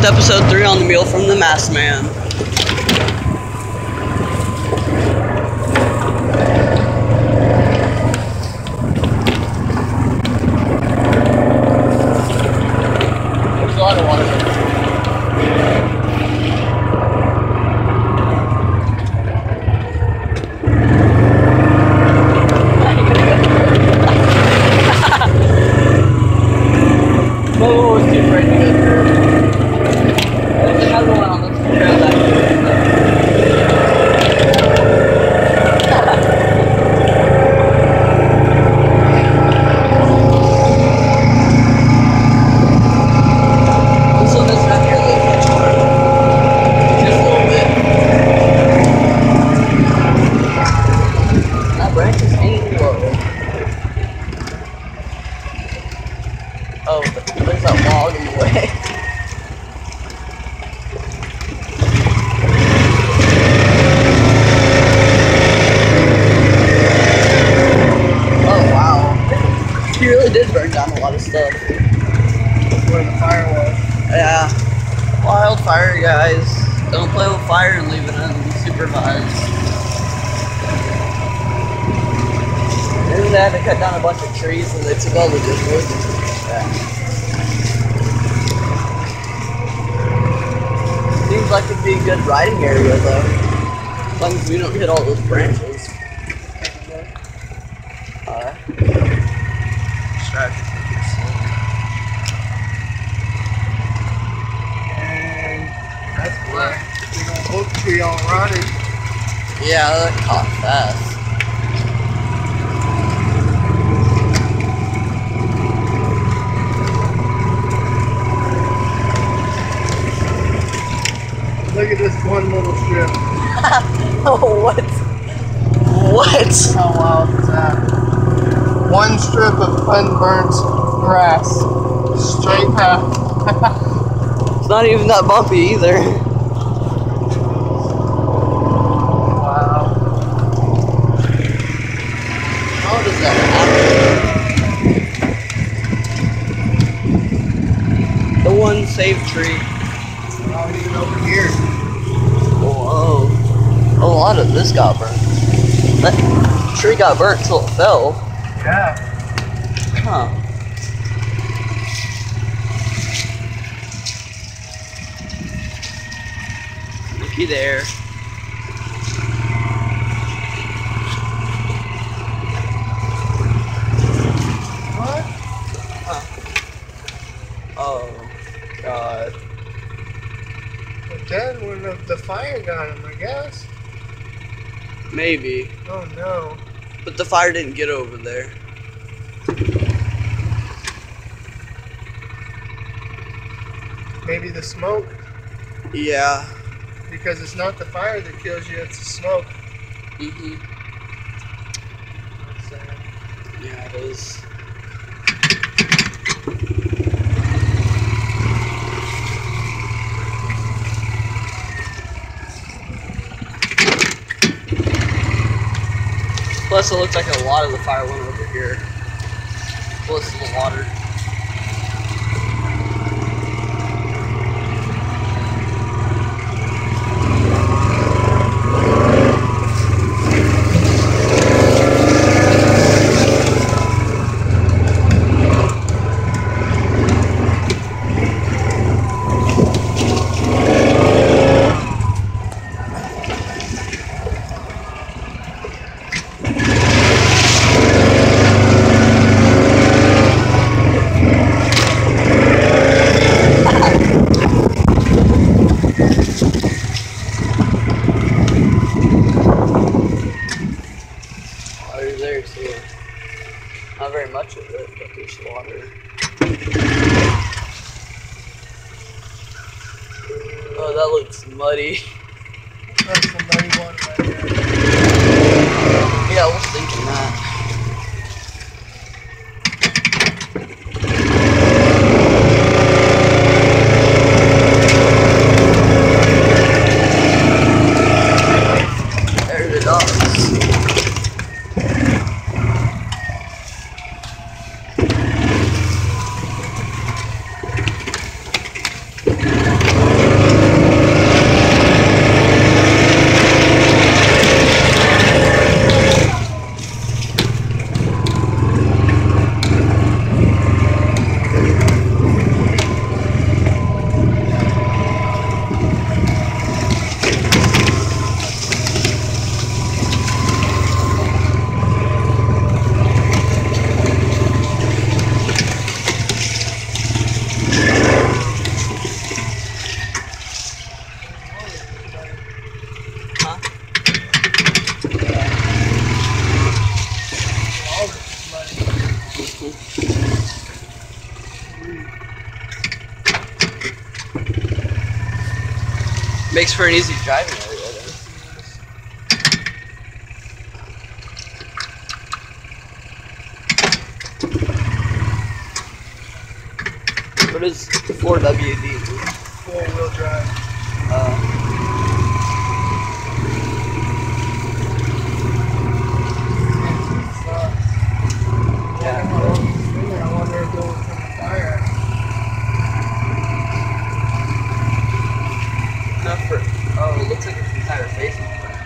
with episode three on the meal from the Masked Man. There's a lot of water. Momo was too afraid to go through. There's another one on the trail that This one is not nearly as much water. Just a little bit. That branch is hanging low. Oh, but there's that log in the way. Oh wow. He really did burn down a lot of stuff. Where the fire was. Yeah. Wildfire, guys. Don't play with fire and leave it unsupervised. Maybe they had to cut down a bunch of trees and they took all the good wood. Yeah. Seems like it'd be a good riding area though. As long as we don't hit all those branches. Alright. And that's black. Big old oak tree all rotted. Yeah, that caught fast. Look at this one little strip. Oh, what? What? How wild is that? One strip of unburnt grass. Straight path. It's not even that bumpy either. Wow. How does that happen? The one saved tree. Not even over here. Whoa. A lot of this got burnt. That tree got burnt till it fell. Yeah. Huh. Looky there. What? Oh, God. Well, Dad wouldn't have the fire got him, I guess. Maybe. Oh no. But the fire didn't get over there. Maybe the smoke. Yeah. Because it's not the fire that kills you, it's the smoke. hmm That's sad. Yeah, it is. Plus, it looks like a lot of the fire went over here. Plus the water. Water there too. Not very much of it, but there's water. Oh, that looks muddy. That's the muddy water right there. Yeah, I was thinking that. There's the dogs. Makes for an easy driving area. What is 4WD? Four wheel drive. Uh, Yeah. I wonder if those from the fire. enough for. Oh, it looks like its entire face is burnt.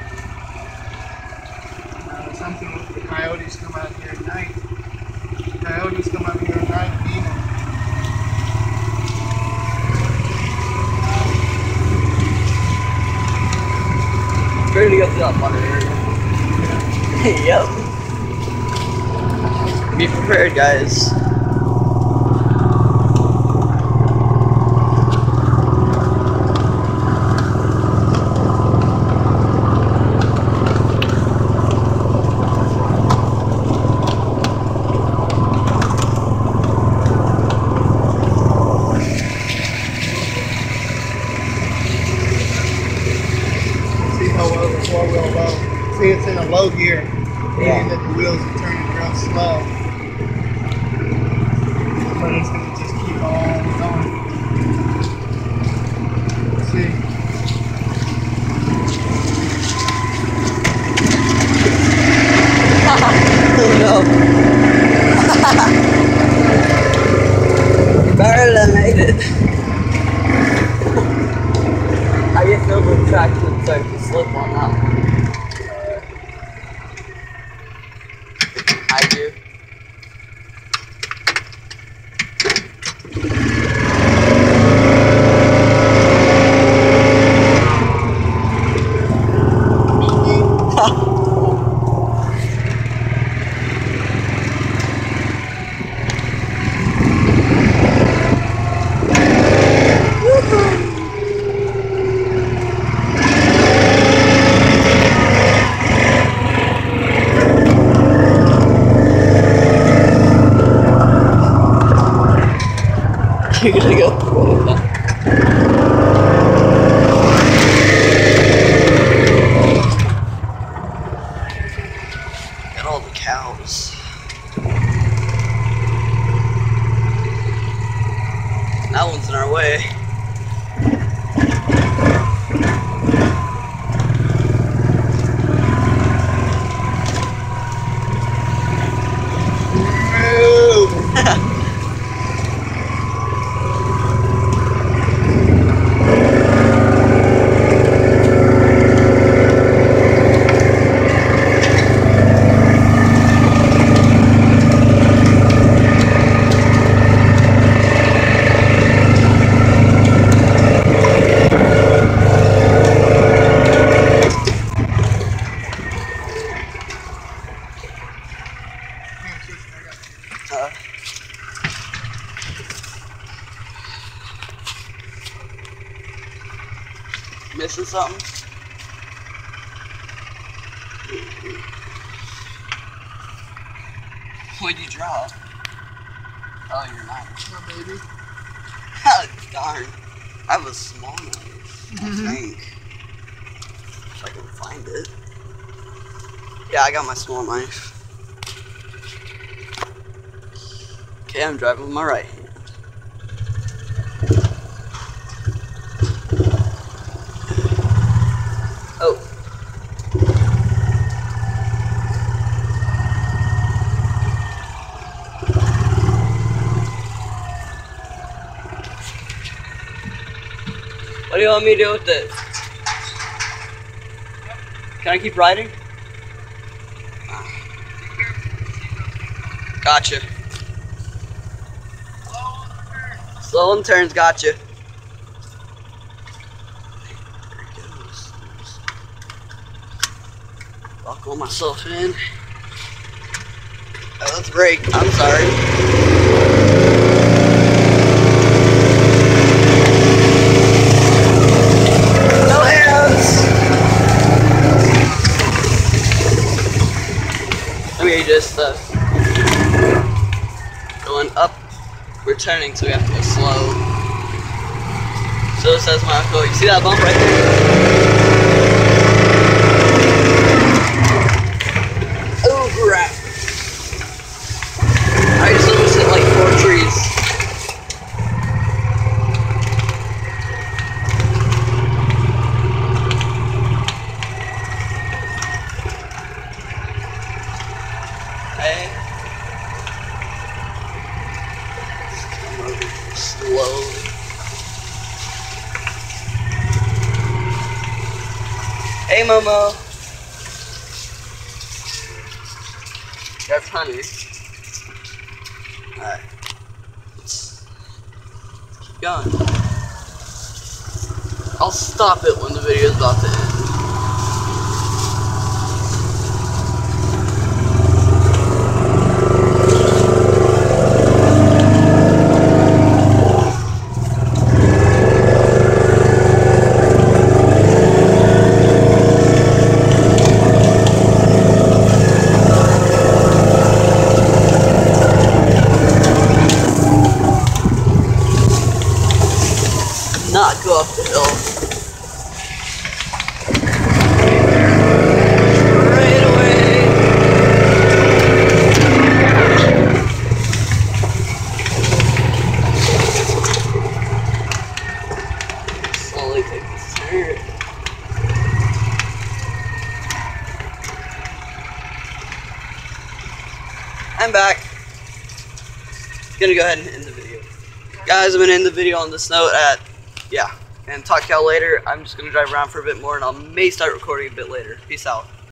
Uh, something with the coyotes come out here at night. Coyotes come out here at night and eat 'em. We're gonna go through that water area. yep. Prepared, guys. See how well four wheel low. See, it's in a low gear, meaning Yeah. that the wheels are turning real slow. But it's gonna just keep on going. See, Oh no. Made it. I get filled with traction, so I can slip on that one. I do. You're gonna go through it. Got all the cows. That one's in our way. Move! Uh, missing something? What'd you drop? Oh. My baby. Darn. I have a small knife, I mm-hmm. think. If I can find it. Yeah, I got my small knife. Okay, I'm driving with my right hand. Want me to do with this? Can I keep riding? Gotcha. Slow on turns, gotcha. Buckle myself in. Oh, let's brake. I'm sorry. No hands! Me just uh, going up. We're turning, so we have to go slow. So it says my uncle. You see that bump right there? Oh crap. I just almost hit like four trees. Hey. Come over slowly. Hey, Momo. That's honey. Alright. Keep going. I'll stop it when the video is about to end. Not go up the hill. Right away. Slowly take this turn. I'm back. Gonna go ahead and end the video. Guys, I'm gonna end the video on this note at, yeah, and talk to y'all later. I'm just gonna drive around for a bit more and I may start recording a bit later. Peace out.